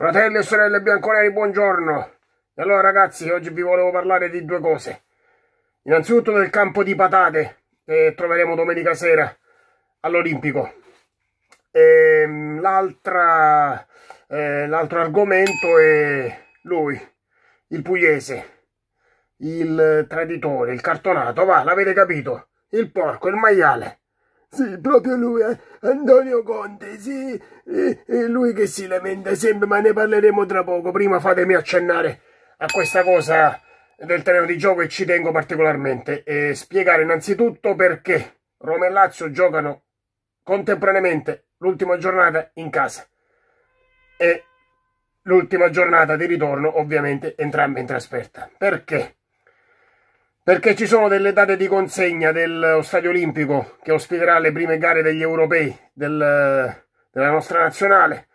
Fratelli e sorelle bianconeri, buongiorno. E allora ragazzi, oggi vi volevo parlare di due cose. Innanzitutto del campo di patate che troveremo domenica sera all'Olimpico. Ehm, l'altro eh, argomento è lui, il pugliese, il traditore, il cartonato, va, l'avete capito? Il porco, il maiale. Sì, proprio lui, eh? Antonio Conte, sì, è lui che si lamenta sempre, ma ne parleremo tra poco. Prima fatemi accennare a questa cosa del terreno di gioco e ci tengo particolarmente e spiegare innanzitutto perché Roma e Lazio giocano contemporaneamente l'ultima giornata in casa e l'ultima giornata di ritorno ovviamente entrambe in trasferta. Perché? Perché ci sono delle date di consegna dello Stadio Olimpico che ospiterà le prime gare degli europei del, della nostra nazionale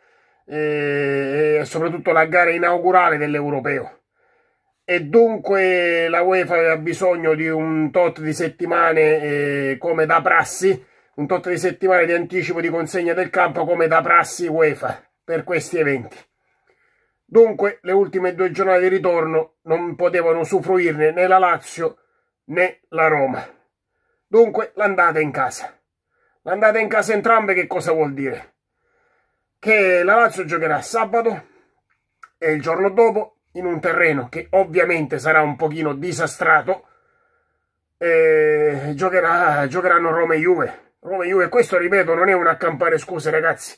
e, e soprattutto la gara inaugurale dell'europeo. E dunque la UEFA aveva bisogno di un tot di settimane eh, come da prassi un tot di settimane di anticipo di consegna del campo come da prassi UEFA per questi eventi. Dunque le ultime due giornate di ritorno non potevano usufruirne né la Lazio né la Roma. Dunque l'andata in casa. L'andata in casa entrambe che cosa vuol dire? Che la Lazio giocherà sabato e il giorno dopo in un terreno che ovviamente sarà un pochino disastrato giocherà, giocheranno Roma e Juve. Roma e Juve, questo ripeto non è un accampare scuse ragazzi,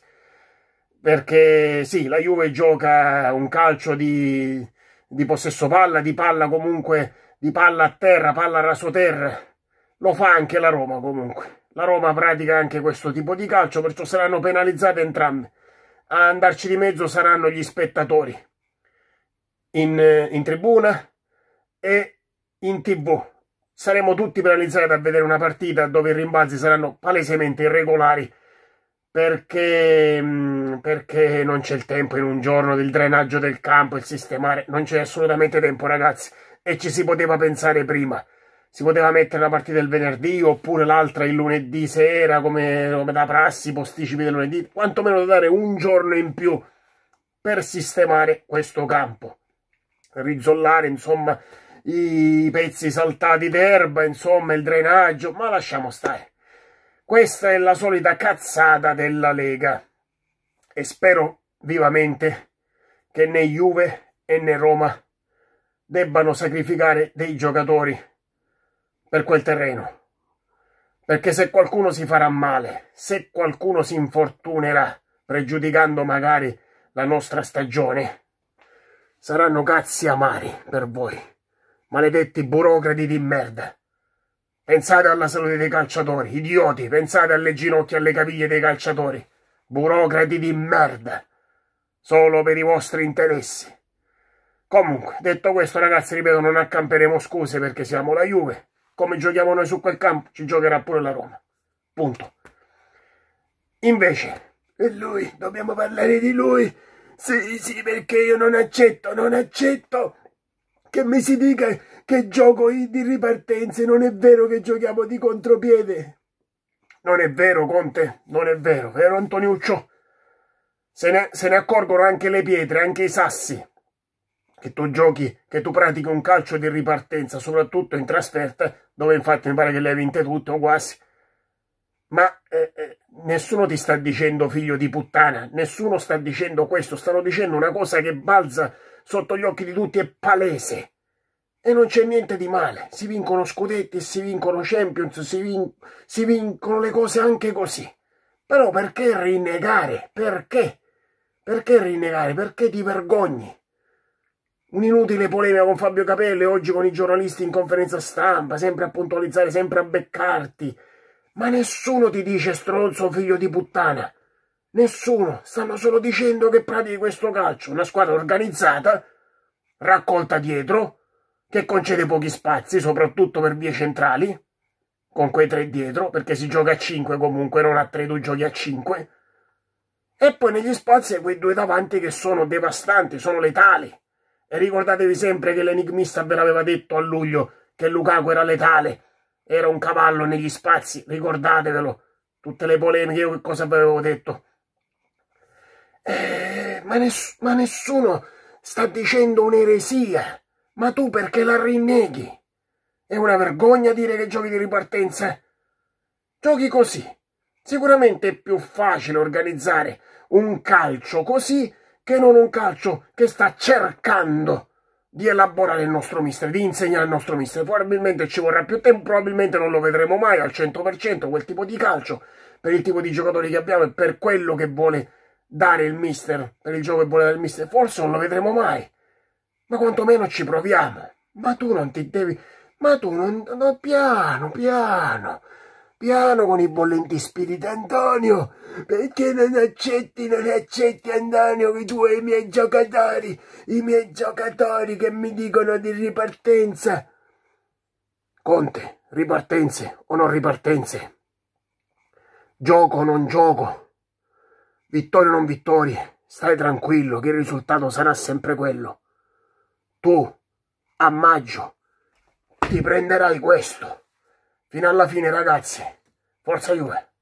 perché sì, la Juve gioca un calcio di, di possesso palla, di palla comunque di palla a terra, palla a rasoterra. Lo fa anche la Roma comunque. La Roma pratica anche questo tipo di calcio, perciò saranno penalizzate entrambe. A andarci di mezzo saranno gli spettatori in, in tribuna e in tv. Saremo tutti penalizzati a vedere una partita dove i rimbalzi saranno palesemente irregolari perché, mm, perché non c'è il tempo in un giorno del drenaggio del campo, il sistemare, non c'è assolutamente tempo ragazzi e ci si poteva pensare prima. Si poteva mettere la partita il venerdì oppure l'altra il lunedì sera come, come da prassi, posticipi del lunedì, quantomeno dare un giorno in più per sistemare questo campo. Rizollare, insomma, i pezzi saltati d'erba, insomma, il drenaggio, ma lasciamo stare. Questa è la solita cazzata della Lega e spero vivamente che né Juve e né Roma debbano sacrificare dei giocatori per quel terreno. Perché se qualcuno si farà male, se qualcuno si infortunerà, pregiudicando magari la nostra stagione, saranno cazzi amari per voi, maledetti burocrati di merda. Pensate alla salute dei calciatori, idioti, pensate alle ginocchia e alle caviglie dei calciatori, burocrati di merda, solo per i vostri interessi. Comunque, detto questo, ragazzi, ripeto, non accamperemo scuse perché siamo la Juve. Come giochiamo noi su quel campo, ci giocherà pure la Roma. Punto. Invece... E lui? Dobbiamo parlare di lui? Sì, sì, perché io non accetto, non accetto che mi si dica che gioco di ripartenze. Non è vero che giochiamo di contropiede. Non è vero, Conte, non è vero, vero Antoniuccio? Se ne, se ne accorgono anche le pietre, anche i sassi che tu giochi, che tu pratichi un calcio di ripartenza, soprattutto in trasferta, dove infatti mi pare che le hai vinte tutte o quasi. Ma eh, eh, nessuno ti sta dicendo figlio di puttana, nessuno sta dicendo questo, stanno dicendo una cosa che balza sotto gli occhi di tutti, è palese. E non c'è niente di male, si vincono scudetti, si vincono Champions, si, vin si vincono le cose anche così. Però perché rinnegare? Perché? Perché rinnegare? Perché ti vergogni? Un'inutile polemica con Fabio Capelli, oggi con i giornalisti in conferenza stampa, sempre a puntualizzare, sempre a beccarti. Ma nessuno ti dice stronzo figlio di puttana. Nessuno, stanno solo dicendo che pratichi questo calcio, una squadra organizzata, raccolta dietro, che concede pochi spazi, soprattutto per vie centrali, con quei tre dietro, perché si gioca a cinque comunque, non a tre, tu giochi a cinque. E poi negli spazi quei due davanti che sono devastanti, sono letali. E ricordatevi sempre che l'enigmista ve l'aveva detto a luglio che Lukaku era letale, era un cavallo negli spazi, ricordatevelo. Tutte le polemiche, io che cosa avevo detto? Eh, ma, ness ma nessuno sta dicendo un'eresia. Ma tu perché la rinneghi? È una vergogna dire che giochi di ripartenza? Giochi così. Sicuramente è più facile organizzare un calcio così che non un calcio che sta cercando di elaborare il nostro mister, di insegnare il nostro mister. Probabilmente ci vorrà più tempo, probabilmente non lo vedremo mai al 100% quel tipo di calcio, per il tipo di giocatori che abbiamo e per quello che vuole dare il mister, per il gioco che vuole dare il mister. Forse non lo vedremo mai, ma quantomeno ci proviamo. Ma tu non ti devi ma tu non, no, piano, piano, piano con i bollenti spiriti, Antonio, perché non accetti, non accetti, Antonio, i tuoi miei giocatori, i miei giocatori che mi dicono di ripartenza. Conte, ripartenze o non ripartenze, gioco o non gioco, vittorie o non vittorie, stai tranquillo che il risultato sarà sempre quello. Tu, a maggio, ti prenderai questo. Fino alla fine, ragazzi. Forza Juve.